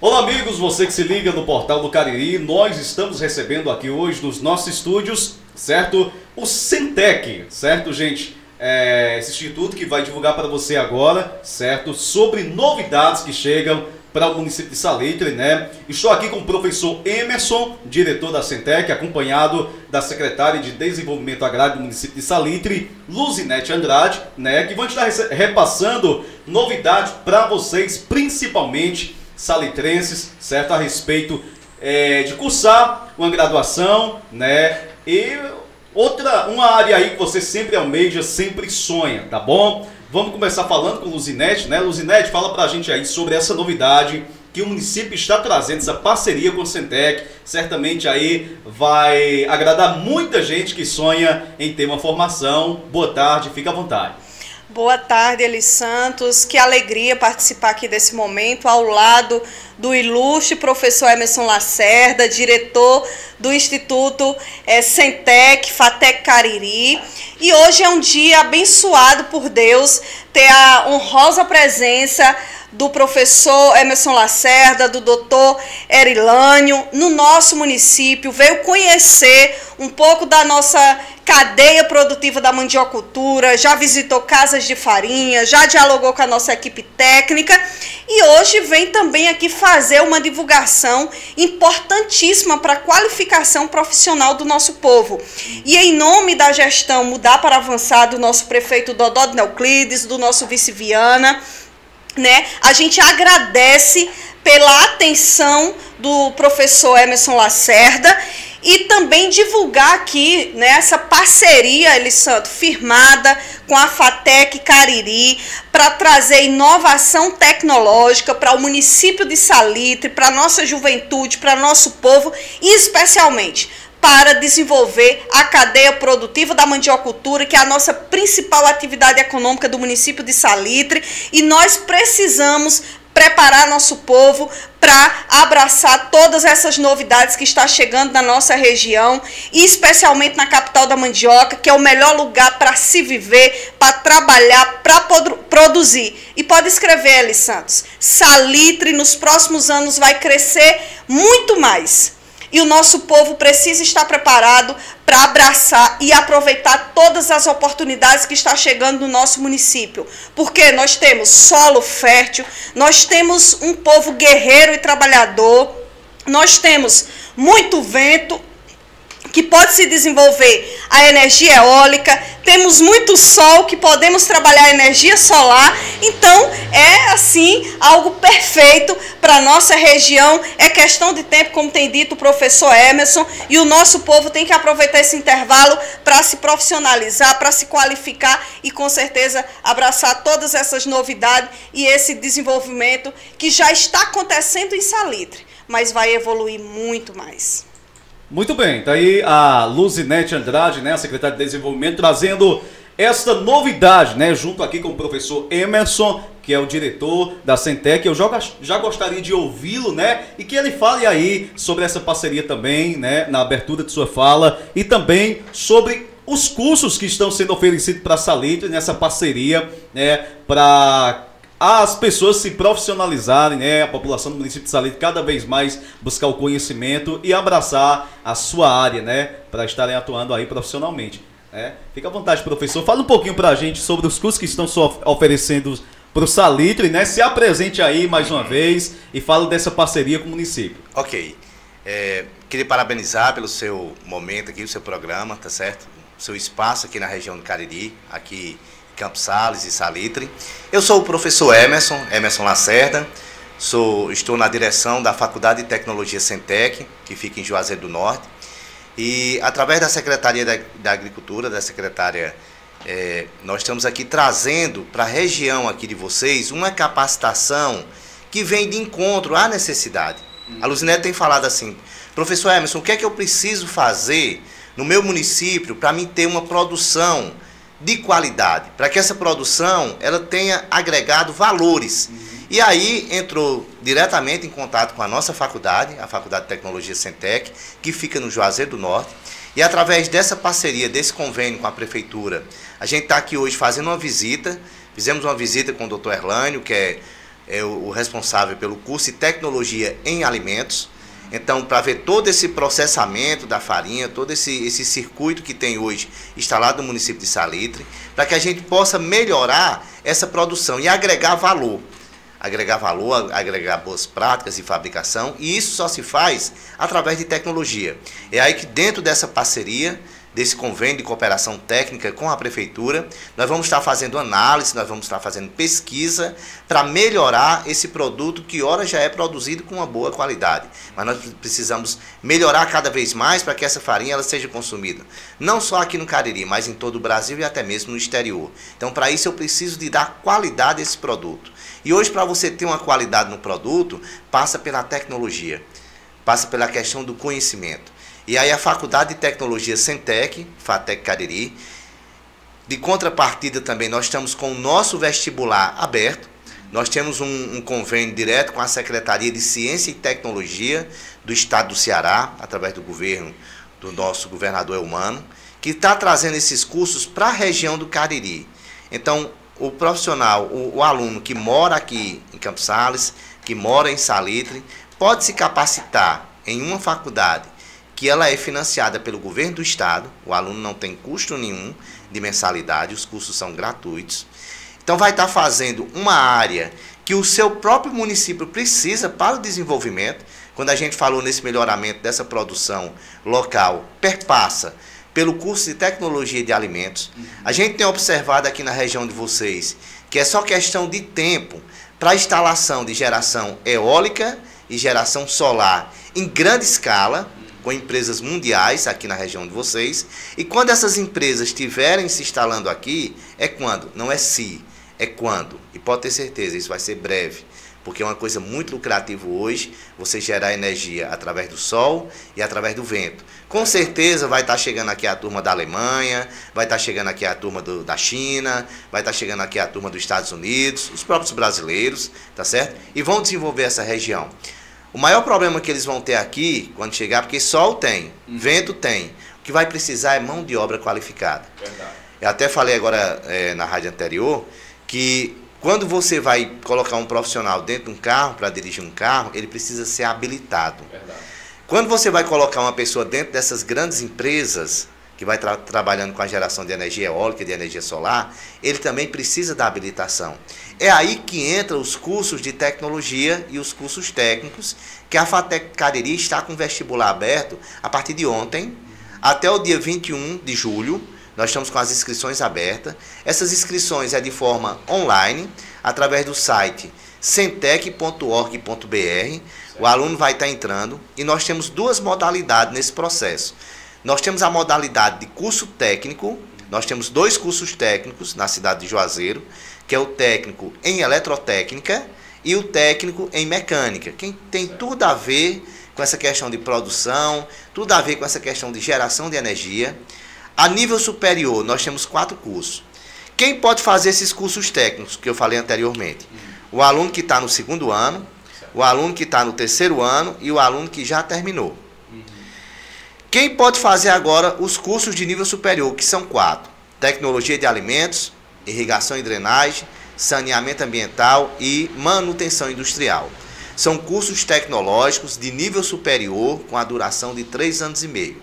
Olá amigos, você que se liga no portal do Cariri, nós estamos recebendo aqui hoje nos nossos estúdios, certo? O Centec, certo gente? É esse instituto que vai divulgar para você agora, certo? Sobre novidades que chegam para o município de Salitre, né? Estou aqui com o professor Emerson, diretor da Centec, acompanhado da secretária de Desenvolvimento Agrário do município de Salitre, Luzinete Andrade, né? Que vão estar repassando novidades para vocês, principalmente salitrenses, certo? A respeito é, de cursar uma graduação, né? E outra, uma área aí que você sempre almeja, sempre sonha, tá bom? Vamos começar falando com o Luzinete, né? Luzinete, fala pra gente aí sobre essa novidade que o município está trazendo, essa parceria com o Centec. Certamente aí vai agradar muita gente que sonha em ter uma formação. Boa tarde, fica à vontade. Boa tarde, Eli Santos. Que alegria participar aqui desse momento ao lado do ilustre professor Emerson Lacerda, diretor do Instituto é, Fatec Cariri. E hoje é um dia abençoado por Deus ter a honrosa presença do professor Emerson Lacerda, do doutor Erilânio, no nosso município, veio conhecer um pouco da nossa cadeia produtiva da mandiocultura, já visitou casas de farinha, já dialogou com a nossa equipe técnica e hoje vem também aqui fazer uma divulgação importantíssima para a qualificação profissional do nosso povo. E em nome da gestão Mudar para Avançar do nosso prefeito Dodó de Neuclides, do nosso vice Viana, né? A gente agradece pela atenção do professor Emerson Lacerda e também divulgar aqui né, essa parceria, Elisandro, firmada com a FATEC Cariri para trazer inovação tecnológica para o município de Salitre, para a nossa juventude, para nosso povo e especialmente para desenvolver a cadeia produtiva da mandiocultura, que é a nossa principal atividade econômica do município de Salitre, e nós precisamos preparar nosso povo para abraçar todas essas novidades que está chegando na nossa região, e especialmente na capital da mandioca, que é o melhor lugar para se viver, para trabalhar, para produzir. E pode escrever, Eli Santos, Salitre nos próximos anos vai crescer muito mais e o nosso povo precisa estar preparado para abraçar e aproveitar todas as oportunidades que está chegando no nosso município. Porque nós temos solo fértil, nós temos um povo guerreiro e trabalhador, nós temos muito vento, que pode se desenvolver a energia eólica, temos muito sol que podemos trabalhar a energia solar, então é assim algo perfeito para a nossa região. É questão de tempo, como tem dito o professor Emerson, e o nosso povo tem que aproveitar esse intervalo para se profissionalizar, para se qualificar e com certeza abraçar todas essas novidades e esse desenvolvimento que já está acontecendo em Salitre, mas vai evoluir muito mais. Muito bem, tá aí a Luzinete Andrade, né, a secretária de Desenvolvimento, trazendo esta novidade, né, junto aqui com o professor Emerson, que é o diretor da Centec. Eu já, já gostaria de ouvi-lo, né, e que ele fale aí sobre essa parceria também, né, na abertura de sua fala, e também sobre os cursos que estão sendo oferecidos para a Salitre nessa parceria, né, para as pessoas se profissionalizarem, né, a população do município de Salitre cada vez mais buscar o conhecimento e abraçar a sua área, né, para estarem atuando aí profissionalmente. Né? Fica à vontade, professor. Fala um pouquinho para a gente sobre os cursos que estão oferecendo para o Salitre, né? Se apresente aí mais uma vez e fala dessa parceria com o município. Ok. É, queria parabenizar pelo seu momento aqui, o seu programa, tá certo? O seu espaço aqui na região do Cariri, aqui Campos Sales e Salitre. Eu sou o professor Emerson, Emerson Lacerda, sou, estou na direção da Faculdade de Tecnologia Centec, que fica em Juazeiro do Norte, e através da Secretaria da, da Agricultura, da secretária, é, nós estamos aqui trazendo para a região aqui de vocês uma capacitação que vem de encontro à necessidade. A Luzinete tem falado assim, professor Emerson, o que é que eu preciso fazer no meu município para mim ter uma produção de qualidade, para que essa produção ela tenha agregado valores. Uhum. E aí entrou diretamente em contato com a nossa faculdade, a Faculdade de Tecnologia Centec, que fica no Juazeiro do Norte. E através dessa parceria, desse convênio com a prefeitura, a gente está aqui hoje fazendo uma visita. Fizemos uma visita com o doutor Erlânio, que é é o responsável pelo curso de tecnologia em alimentos. Então, para ver todo esse processamento da farinha, todo esse, esse circuito que tem hoje instalado no município de Salitre, para que a gente possa melhorar essa produção e agregar valor. Agregar valor, agregar boas práticas de fabricação, e isso só se faz através de tecnologia. É aí que, dentro dessa parceria, desse convênio de cooperação técnica com a prefeitura. Nós vamos estar fazendo análise, nós vamos estar fazendo pesquisa para melhorar esse produto que ora já é produzido com uma boa qualidade. Mas nós precisamos melhorar cada vez mais para que essa farinha ela seja consumida, não só aqui no Cariri, mas em todo o Brasil e até mesmo no exterior. Então, para isso eu preciso de dar qualidade a esse produto. E hoje para você ter uma qualidade no produto, passa pela tecnologia, passa pela questão do conhecimento. E aí a Faculdade de Tecnologia Centec, FATEC Cariri, de contrapartida também nós estamos com o nosso vestibular aberto. Nós temos um, um, convênio direto com a Secretaria de Ciência e Tecnologia do Estado do Ceará, através do governo do nosso governador Elmano, que está trazendo esses cursos para a região do Cariri. Então, o profissional, o, o aluno que mora aqui em Campos Sales, que mora em Salitre, pode se capacitar em uma faculdade que ela é financiada pelo governo do estado, o aluno não tem custo nenhum de mensalidade, os cursos são gratuitos. Então vai estar fazendo uma área que o seu próprio município precisa para o desenvolvimento. Quando a gente falou nesse melhoramento dessa produção local, perpassa pelo curso de tecnologia de alimentos. A gente tem observado aqui na região de vocês que é só questão de tempo para a instalação de geração eólica e geração solar em grande escala com empresas mundiais aqui na região de vocês. E quando essas empresas estiverem se instalando aqui, é quando? Não é se, é quando. E pode ter certeza, isso vai ser breve. Porque é uma coisa muito lucrativa hoje você gerar energia através do sol e através do vento. Com certeza vai estar chegando aqui a turma da Alemanha, vai estar chegando aqui a turma do, da China, vai estar chegando aqui a turma dos Estados Unidos, os próprios brasileiros, tá certo? E vão desenvolver essa região. O maior problema que eles vão ter aqui, quando chegar, porque sol tem, uhum. vento tem, o que vai precisar é mão de obra qualificada. Verdade. Eu até falei agora é, na rádio anterior que quando você vai colocar um profissional dentro de um carro para dirigir um carro, ele precisa ser habilitado. Verdade. Quando você vai colocar uma pessoa dentro dessas grandes empresas, que vai tra trabalhando com a geração de energia eólica e de energia solar, ele também precisa da habilitação. É aí que entram os cursos de tecnologia e os cursos técnicos, que a FATEC Cariri está com vestibular aberto a partir de ontem, até o dia 21 de julho, nós estamos com as inscrições abertas. Essas inscrições é de forma online, através do site centec.org.br. O aluno vai estar entrando e nós temos duas modalidades nesse processo. Nós temos a modalidade de curso técnico, nós temos dois cursos técnicos na cidade de Juazeiro, que é o técnico em eletrotécnica e o técnico em mecânica, que tem tudo a ver com essa questão de produção, tudo a ver com essa questão de geração de energia. A nível superior, nós temos quatro cursos. Quem pode fazer esses cursos técnicos que eu falei anteriormente? O aluno que está no segundo ano, o aluno que está no terceiro ano e o aluno que já terminou. Quem pode fazer agora os cursos de nível superior, que são quatro: tecnologia de alimentos, irrigação e drenagem, saneamento ambiental e manutenção industrial. São cursos tecnológicos de nível superior com a duração de três anos e meio.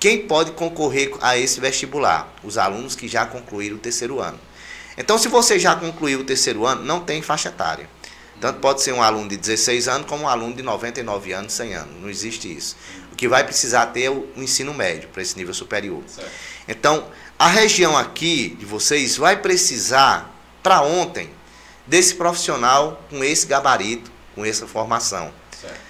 Quem pode concorrer a esse vestibular? Os alunos que já concluíram o terceiro ano. Então, se você já concluiu o terceiro ano, não tem faixa etária. Tanto pode ser um aluno de 16 anos como um aluno de 99 anos, 100 anos. Não existe isso. O que vai precisar ter é o ensino médio para esse nível superior. Certo. Então, a região aqui de vocês vai precisar, para ontem, desse profissional com esse gabarito, com essa formação. Certo.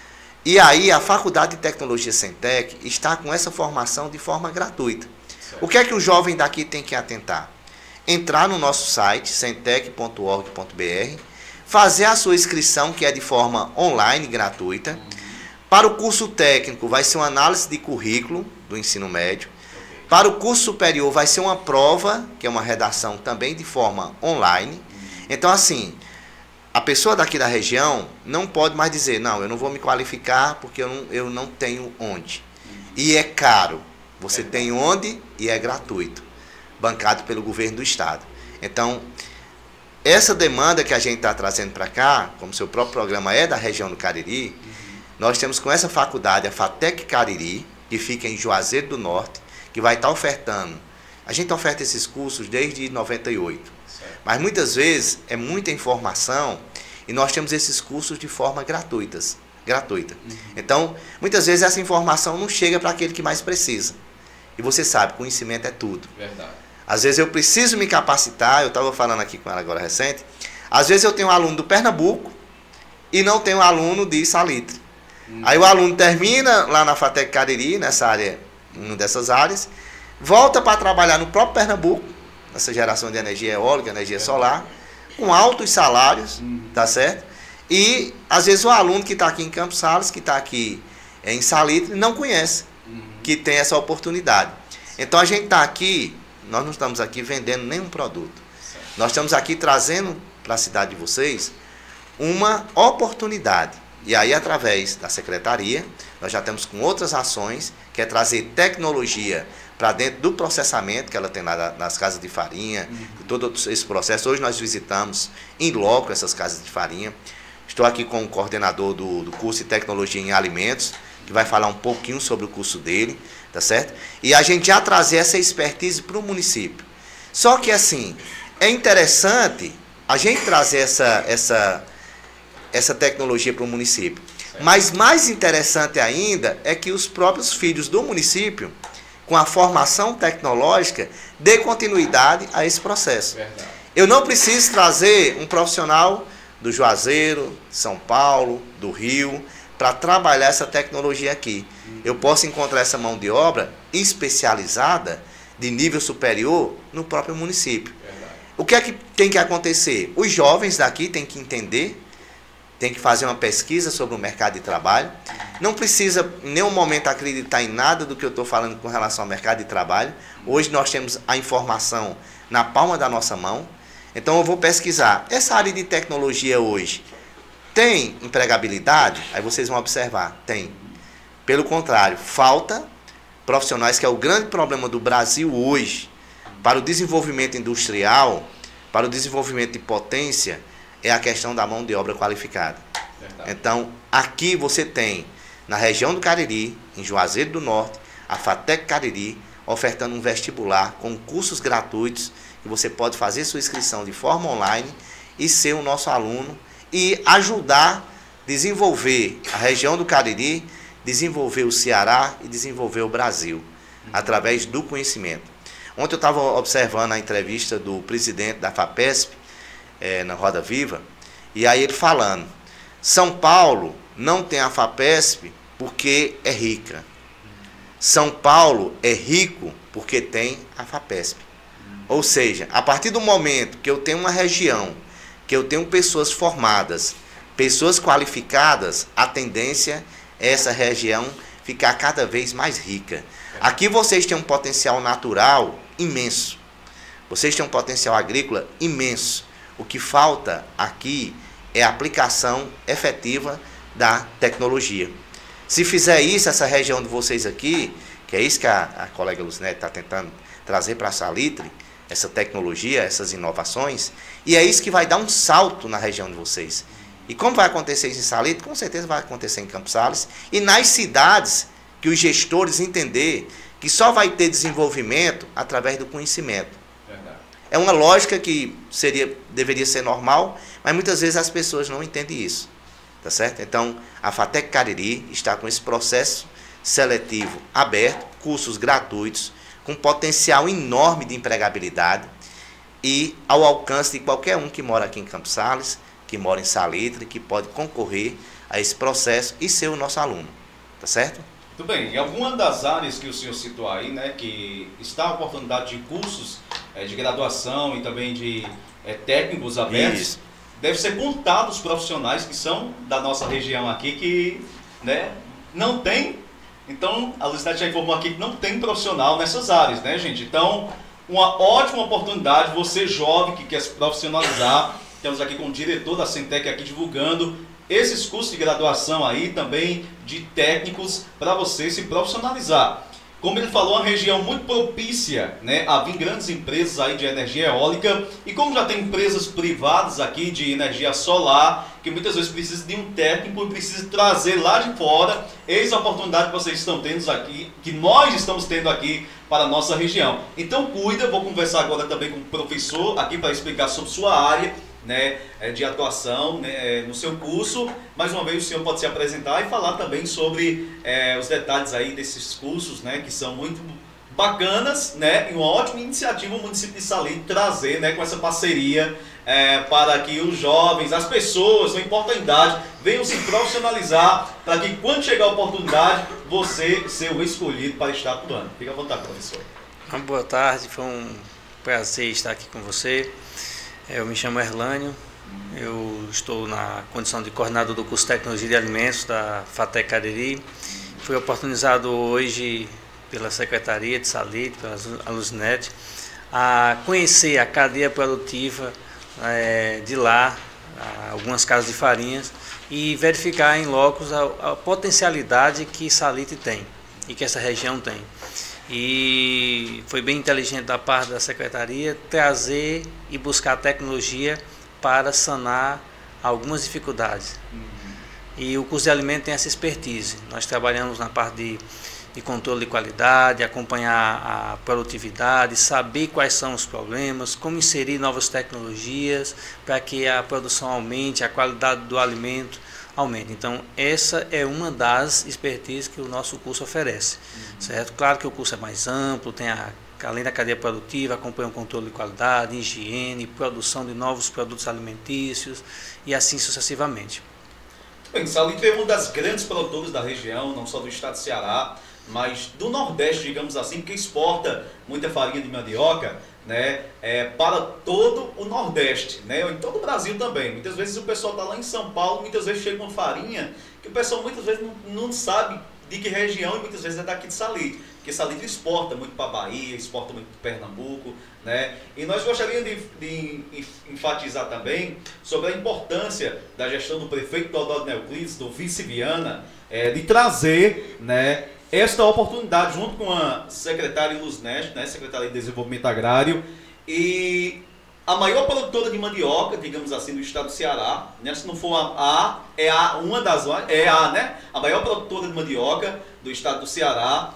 E aí, a Faculdade de Tecnologia Centec está com essa formação de forma gratuita. Certo. O que é que o jovem daqui tem que atentar? Entrar no nosso site, centec.org.br, fazer a sua inscrição, que é de forma online, gratuita. Para o curso técnico, vai ser uma análise de currículo do ensino médio. Para o curso superior, vai ser uma prova, que é uma redação também de forma online. Então, assim, a pessoa daqui da região não pode mais dizer, não, eu não vou me qualificar porque eu não, eu não tenho onde. E é caro. Você tem onde e é gratuito. Bancado pelo governo do estado. Então, essa demanda que a gente está trazendo para cá, como seu próprio programa é da região do Cariri, nós temos com essa faculdade, a FATEC Cariri, que fica em Juazeiro do Norte, que vai estar tá ofertando. A gente oferta esses cursos desde 98. Certo. Mas muitas vezes é muita informação e nós temos esses cursos de forma gratuitas, gratuita. Uhum. Então, muitas vezes essa informação não chega para aquele que mais precisa. E você sabe, conhecimento é tudo. Verdade. Às vezes eu preciso me capacitar, eu estava falando aqui com ela agora recente. Às vezes eu tenho um aluno do Pernambuco e não tenho um aluno de Salitre. Hum. Aí o aluno termina lá na Fatec Cariri, nessa área, uma dessas áreas, volta para trabalhar no próprio Pernambuco, nessa geração de energia eólica, energia solar, com altos salários, hum. tá certo? E às vezes o aluno que está aqui em Campos Sales, que está aqui em Salitre, não conhece hum. que tem essa oportunidade. Então a gente está aqui nós não estamos aqui vendendo nenhum produto. Certo. Nós estamos aqui trazendo para a cidade de vocês uma oportunidade. E aí, através da secretaria, nós já temos com outras ações, que é trazer tecnologia para dentro do processamento que ela tem lá nas casas de farinha, uhum. todo esse processo. Hoje nós visitamos em loco essas casas de farinha. Estou aqui com o coordenador do, do curso de tecnologia em alimentos, que vai falar um pouquinho sobre o curso dele tá certo? E a gente já trazer essa expertise para o município. Só que assim, é interessante a gente trazer essa, essa, essa tecnologia para o município. Mas mais interessante ainda é que os próprios filhos do município, com a formação tecnológica, dê continuidade a esse processo. Verdade. Eu não preciso trazer um profissional do Juazeiro, São Paulo, do Rio, para trabalhar essa tecnologia aqui. Eu posso encontrar essa mão de obra especializada, de nível superior, no próprio município. O que é que tem que acontecer? Os jovens daqui têm que entender, têm que fazer uma pesquisa sobre o mercado de trabalho. Não precisa em nenhum momento acreditar em nada do que eu estou falando com relação ao mercado de trabalho. Hoje nós temos a informação na palma da nossa mão. Então eu vou pesquisar. Essa área de tecnologia hoje tem empregabilidade? Aí vocês vão observar, tem. Pelo contrário, falta profissionais, que é o grande problema do Brasil hoje, para o desenvolvimento industrial, para o desenvolvimento de potência, é a questão da mão de obra qualificada. Verdade. Então, aqui você tem, na região do Cariri, em Juazeiro do Norte, a FATEC Cariri, ofertando um vestibular com cursos gratuitos, que você pode fazer sua inscrição de forma online e ser o nosso aluno e ajudar desenvolver a região do Cariri, desenvolver o Ceará e desenvolver o Brasil, através do conhecimento. Ontem eu estava observando a entrevista do presidente da FAPESP, é, na Roda Viva, e aí ele falando, São Paulo não tem a FAPESP porque é rica. São Paulo é rico porque tem a FAPESP. Ou seja, a partir do momento que eu tenho uma região que eu tenho pessoas formadas, pessoas qualificadas, a tendência é essa região ficar cada vez mais rica. Aqui vocês têm um potencial natural imenso. Vocês têm um potencial agrícola imenso. O que falta aqui é a aplicação efetiva da tecnologia. Se fizer isso, essa região de vocês aqui, que é isso que a, a colega Lucinete está tentando trazer para a Salitre, essa tecnologia, essas inovações, e é isso que vai dar um salto na região de vocês. E como vai acontecer isso em Salito? Com certeza vai acontecer em Campos Sales e nas cidades que os gestores entender que só vai ter desenvolvimento através do conhecimento. Verdade. É uma lógica que seria, deveria ser normal, mas muitas vezes as pessoas não entendem isso. Tá certo? Então, a FATEC Cariri está com esse processo seletivo aberto, cursos gratuitos, com potencial enorme de empregabilidade e ao alcance de qualquer um que mora aqui em Campos Sales, que mora em Salitre, que pode concorrer a esse processo e ser o nosso aluno. Tá certo? Muito bem. Em alguma das áreas que o senhor citou aí, né, que está a oportunidade de cursos é, de graduação e também de é, técnicos abertos, Isso. deve ser contado os profissionais que são da nossa região aqui que né, não tem então, a Lucidade já informou aqui que não tem profissional nessas áreas, né, gente? Então, uma ótima oportunidade, você jovem que quer se profissionalizar. Temos aqui com o diretor da Centec aqui divulgando esses cursos de graduação aí também de técnicos para você se profissionalizar. Como ele falou, uma região muito propícia né, a vir grandes empresas aí de energia eólica. E como já tem empresas privadas aqui de energia solar, que muitas vezes precisa de um técnico e precisa trazer lá de fora, eis a oportunidade que vocês estão tendo aqui, que nós estamos tendo aqui para a nossa região. Então cuida, vou conversar agora também com o professor aqui para explicar sobre sua área né, é, de atuação né, é, no seu curso. Mais uma vez o senhor pode se apresentar e falar também sobre é, os detalhes aí desses cursos, né, que são muito bacanas, né, e uma ótima iniciativa o município de Salim trazer, né, com essa parceria é, para que os jovens, as pessoas, não importa a idade, venham se profissionalizar para que quando chegar a oportunidade, você ser o escolhido para estar atuando. Fique à vontade, professor. Boa tarde, foi um prazer estar aqui com você. Eu me chamo Erlânio, eu estou na condição de coordenador do curso de Tecnologia de Alimentos da FATEC Cariri. Fui oportunizado hoje pela Secretaria de Saúde, pela Alusnet, a conhecer a cadeia produtiva é, de lá, algumas casas de farinhas, e verificar em locos a, a potencialidade que Salite tem e que essa região tem. E foi bem inteligente da parte da secretaria trazer e buscar tecnologia para sanar algumas dificuldades. E o curso de alimento tem essa expertise. Nós trabalhamos na parte de, de controle de qualidade, acompanhar a produtividade, saber quais são os problemas, como inserir novas tecnologias para que a produção aumente, a qualidade do alimento aumenta. Então, essa é uma das expertises que o nosso curso oferece, uhum. certo? Claro que o curso é mais amplo, tem a, além da cadeia produtiva, acompanha o controle de qualidade, higiene, produção de novos produtos alimentícios e assim sucessivamente. Bem, Salitre é uma das grandes produtoras da região, não só do estado de Ceará, mas do Nordeste, digamos assim, que exporta muita farinha de mandioca né, é, para todo o Nordeste, né, em todo o Brasil também. Muitas vezes o pessoal está lá em São Paulo, muitas vezes chega uma farinha que o pessoal muitas vezes não, não sabe de que região e muitas vezes é daqui de Salitre. Porque Salitre exporta muito para Bahia, exporta muito para Pernambuco, né? E nós gostaríamos de, de, enfatizar também sobre a importância da gestão do prefeito Teodoro Neoclides, do vice Viana, é, de trazer, né, esta oportunidade junto com a secretária Luzneste, né, secretária de Desenvolvimento Agrário, e a maior produtora de mandioca, digamos assim, do estado do Ceará, né, se não for a A, é a uma das é a, né, a maior produtora de mandioca do estado do Ceará,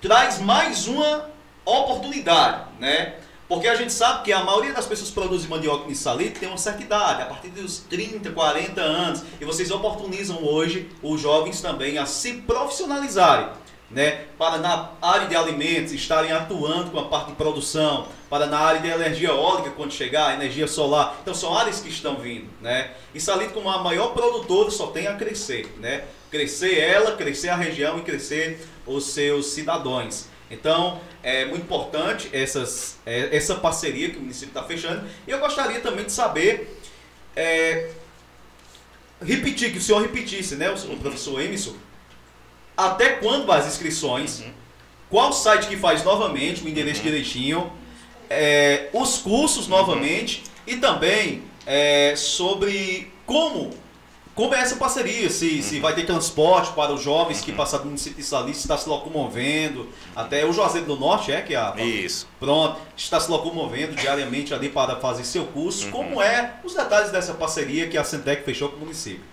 traz mais uma oportunidade, né? Porque a gente sabe que a maioria das pessoas que produzem mandioca em salito tem uma certa idade, a partir dos 30, 40 anos. E vocês oportunizam hoje os jovens também a se profissionalizarem. Né, para na área de alimentos estarem atuando com a parte de produção, para na área de energia eólica quando chegar, energia solar. Então são áreas que estão vindo, né? E Salito como a maior produtora só tem a crescer, né? Crescer ela, crescer a região e crescer os seus cidadãos. Então, é muito importante essas, é, essa parceria que o município está fechando. E eu gostaria também de saber, é, repetir, que o senhor repetisse, né, o, o professor Emerson, até quando as inscrições, uhum. qual site que faz novamente, o endereço uhum. direitinho, é, os cursos uhum. novamente e também é, sobre como como é essa parceria? Se, uhum. se vai ter transporte para os jovens que passaram no município de Salis, está se locomovendo, até o Juazeiro do Norte, é que a. Isso. Pronto, está se locomovendo diariamente ali para fazer seu curso. Uhum. Como é os detalhes dessa parceria que a Centec fechou com o município?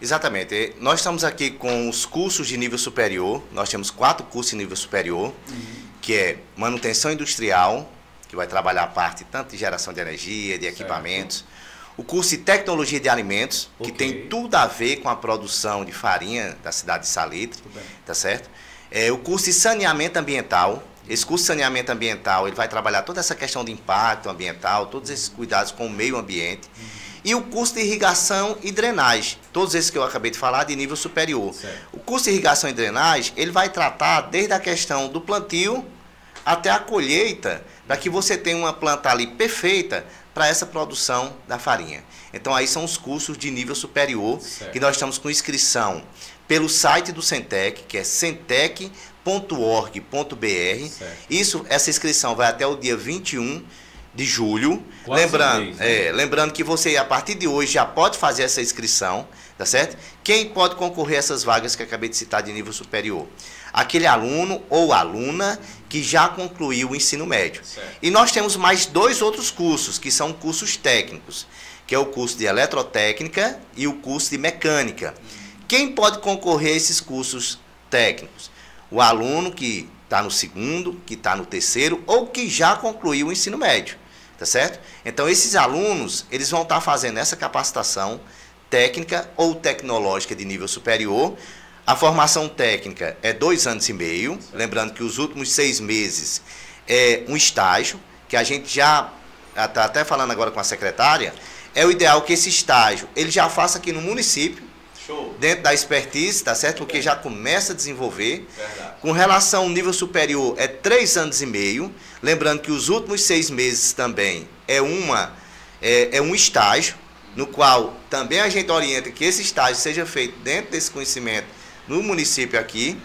Exatamente. Nós estamos aqui com os cursos de nível superior. Nós temos quatro cursos de nível superior, uhum. que é manutenção industrial, que vai trabalhar a parte tanto de geração de energia, de equipamentos. Certo o curso de Tecnologia de Alimentos, okay. que tem tudo a ver com a produção de farinha da cidade de Salitre, tá certo? É, o curso de Saneamento Ambiental, esse curso de saneamento ambiental, ele vai trabalhar toda essa questão de impacto ambiental, todos esses cuidados com o meio ambiente. Uhum. E o curso de irrigação e drenagem, todos esses que eu acabei de falar, de nível superior. Certo. O curso de irrigação e drenagem, ele vai tratar desde a questão do plantio até a colheita, para que você tenha uma planta ali perfeita para essa produção da farinha. Então aí são os cursos de nível superior certo. que nós estamos com inscrição pelo site do Centec, que é centec.org.br. Isso, essa inscrição vai até o dia 21 de julho. Quase lembrando, mês, né? é, lembrando que você a partir de hoje já pode fazer essa inscrição, tá certo? Quem pode concorrer a essas vagas que acabei de citar de nível superior? Aquele aluno ou aluna que já concluiu o ensino médio. Certo. E nós temos mais dois outros cursos, que são cursos técnicos, que é o curso de eletrotécnica e o curso de mecânica. Quem pode concorrer a esses cursos técnicos? O aluno que está no segundo, que está no terceiro ou que já concluiu o ensino médio, tá certo? Então esses alunos, eles vão estar tá fazendo essa capacitação técnica ou tecnológica de nível superior. A formação técnica é dois anos e meio, lembrando que os últimos seis meses é um estágio, que a gente já está até falando agora com a secretária, é o ideal que esse estágio ele já faça aqui no município, Show. dentro da expertise, tá certo? Porque já começa a desenvolver. Verdade. Com relação ao nível superior, é três anos e meio. Lembrando que os últimos seis meses também é, uma, é, é um estágio, no qual também a gente orienta que esse estágio seja feito dentro desse conhecimento no município aqui.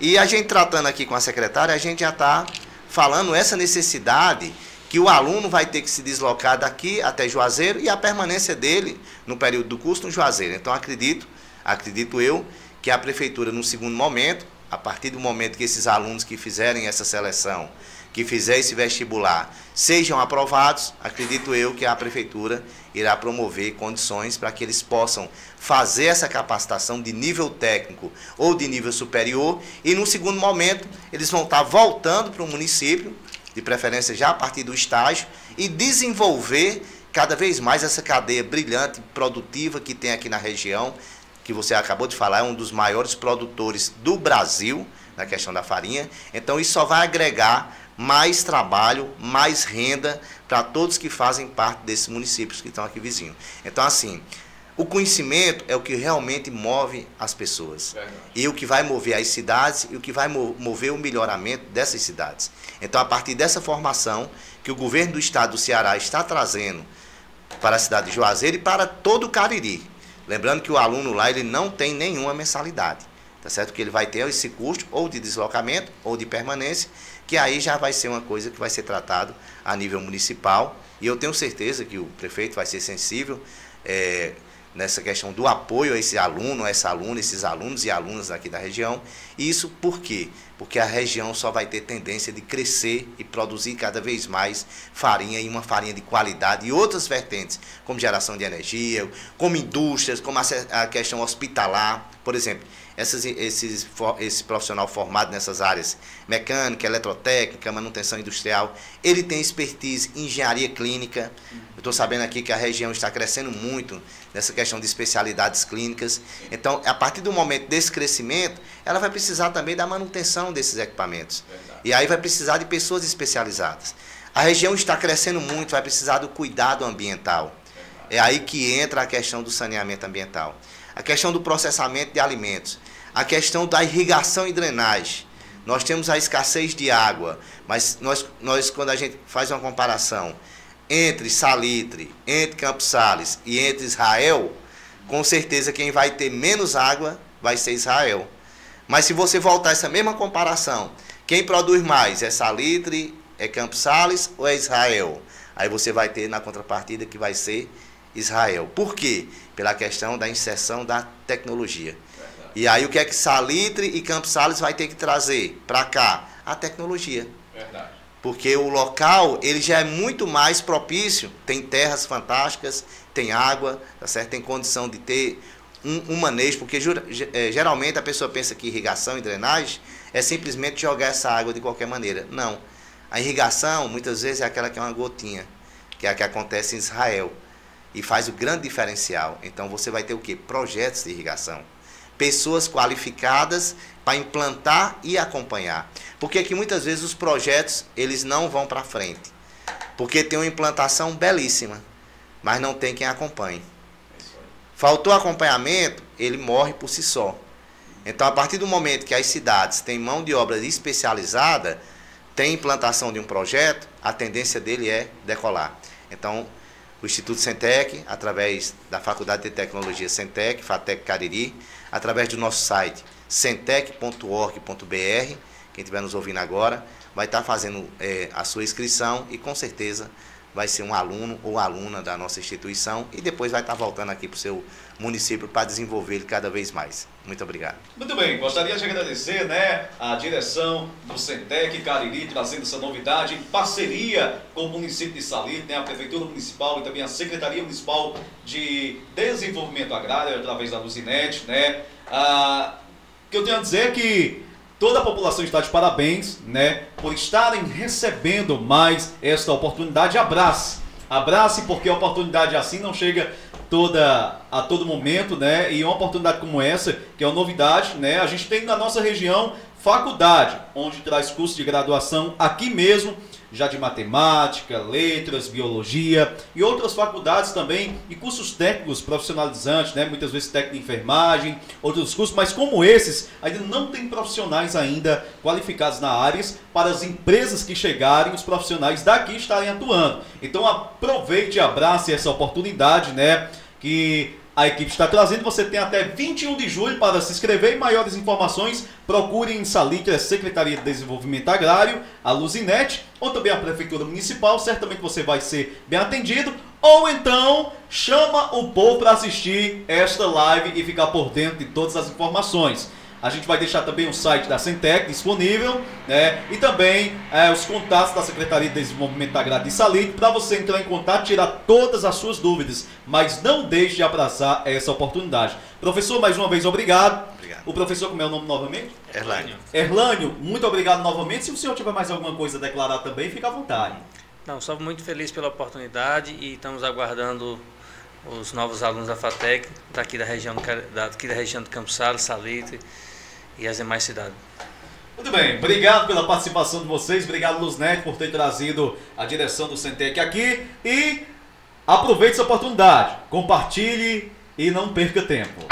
E a gente tratando aqui com a secretária, a gente já está falando essa necessidade que o aluno vai ter que se deslocar daqui até Juazeiro e a permanência dele no período do curso no Juazeiro. Então acredito acredito eu, que a prefeitura, no segundo momento, a partir do momento que esses alunos que fizerem essa seleção, que fizerem esse vestibular, sejam aprovados, acredito eu que a prefeitura irá promover condições para que eles possam fazer essa capacitação de nível técnico ou de nível superior e no segundo momento eles vão estar voltando para o município, de preferência já a partir do estágio, e desenvolver cada vez mais essa cadeia brilhante, produtiva que tem aqui na região, que você acabou de falar, é um dos maiores produtores do Brasil na questão da farinha. Então isso só vai agregar mais trabalho, mais renda para todos que fazem parte desses municípios que estão aqui vizinhos. Então assim, o conhecimento é o que realmente move as pessoas. Verdade. E o que vai mover as cidades e o que vai mover o melhoramento dessas cidades. Então, a partir dessa formação que o governo do estado do Ceará está trazendo para a cidade de Juazeiro e para todo o Cariri. Lembrando que o aluno lá ele não tem nenhuma mensalidade, tá certo? Que ele vai ter esse custo ou de deslocamento ou de permanência, que aí já vai ser uma coisa que vai ser tratado a nível municipal. E eu tenho certeza que o prefeito vai ser sensível é, nessa questão do apoio a esse aluno, a essa aluna, esses alunos e alunas aqui da região. Isso por quê? Porque a região só vai ter tendência de crescer e produzir cada vez mais farinha e uma farinha de qualidade e outras vertentes, como geração de energia, como indústrias, como a questão hospitalar, por exemplo essas, esses, esse profissional formado nessas áreas, mecânica, eletrotécnica, manutenção industrial, ele tem expertise em engenharia clínica. Eu estou sabendo aqui que a região está crescendo muito nessa questão de especialidades clínicas. Então, a partir do momento desse crescimento, ela vai precisar também da manutenção desses equipamentos. Verdade. E aí vai precisar de pessoas especializadas. A região está crescendo muito, vai precisar do cuidado ambiental. É aí que entra a questão do saneamento ambiental. A questão do processamento de alimentos a questão da irrigação e drenagem. Nós temos a escassez de água, mas nós, nós quando a gente faz uma comparação entre Salitre, entre Campos Sales e entre Israel, com certeza quem vai ter menos água vai ser Israel. Mas se você voltar essa mesma comparação, quem produz mais é Salitre, é Campos Sales ou é Israel? Aí você vai ter na contrapartida que vai ser Israel. Por quê? Pela questão da inserção da tecnologia. E aí o que é que Salitre e Campos Sales vai ter que trazer para cá? A tecnologia. Verdade. Porque o local, ele já é muito mais propício, tem terras fantásticas, tem água, tá certo? Tem condição de ter um, um manejo, porque é, geralmente a pessoa pensa que irrigação e drenagem é simplesmente jogar essa água de qualquer maneira. Não. A irrigação, muitas vezes, é aquela que é uma gotinha, que é a que acontece em Israel. E faz o grande diferencial. Então você vai ter o quê? Projetos de irrigação pessoas qualificadas para implantar e acompanhar. Porque aqui muitas vezes os projetos eles não vão para frente. Porque tem uma implantação belíssima, mas não tem quem acompanhe. Faltou acompanhamento, ele morre por si só. Então, a partir do momento que as cidades têm mão de obra especializada, tem implantação de um projeto, a tendência dele é decolar. Então, o Instituto Centec, através da Faculdade de Tecnologia Centec, FATEC Cariri, através do nosso site centec.org.br, quem estiver nos ouvindo agora, vai estar fazendo é, a sua inscrição e com certeza vai ser um aluno ou aluna da nossa instituição e depois vai estar voltando aqui para o seu município para desenvolver ele cada vez mais. Muito obrigado. Muito bem, gostaria de agradecer né, a direção do Centec Cariri trazendo essa novidade em parceria com o município de Salito, né, a Prefeitura Municipal e também a Secretaria Municipal de Desenvolvimento Agrário através da Luzinete. Né. Ah, o que eu tenho a dizer é que toda a população está de parabéns, né, por estarem recebendo mais esta oportunidade. Abrace, abrace porque a oportunidade assim não chega toda a todo momento, né? E uma oportunidade como essa, que é uma novidade, né? A gente tem na nossa região faculdade, onde traz curso de graduação aqui mesmo já de matemática, letras, biologia e outras faculdades também e cursos técnicos profissionalizantes, né? muitas vezes técnico de enfermagem, outros cursos, mas como esses, ainda não tem profissionais ainda qualificados na área para as empresas que chegarem, os profissionais daqui estarem atuando. Então aproveite e abrace essa oportunidade, né? Que a equipe está trazendo. Você tem até 21 de julho para se inscrever. E maiores informações, procure em Salitre, a Secretaria de Desenvolvimento Agrário, a Luzinete, ou também a Prefeitura Municipal. Certamente você vai ser bem atendido. Ou então, chama o povo para assistir esta live e ficar por dentro de todas as informações. A gente vai deixar também o site da Centec disponível, né? E também é, os contatos da Secretaria de Desenvolvimento Agrário de Salite para você entrar em contato e tirar todas as suas dúvidas. Mas não deixe de abraçar essa oportunidade. Professor, mais uma vez, obrigado. Obrigado. O professor, como é o nome novamente? Erlânio. Erlânio, muito obrigado novamente. Se o senhor tiver mais alguma coisa a declarar também, fica à vontade. Não, sou muito feliz pela oportunidade e estamos aguardando os novos alunos da FATEC, daqui da região, daqui da região do Campos Salles, Salitre e as demais cidades. Muito bem, obrigado pela participação de vocês, obrigado Luznet por ter trazido a direção do Centec aqui e aproveite essa oportunidade, compartilhe e não perca tempo.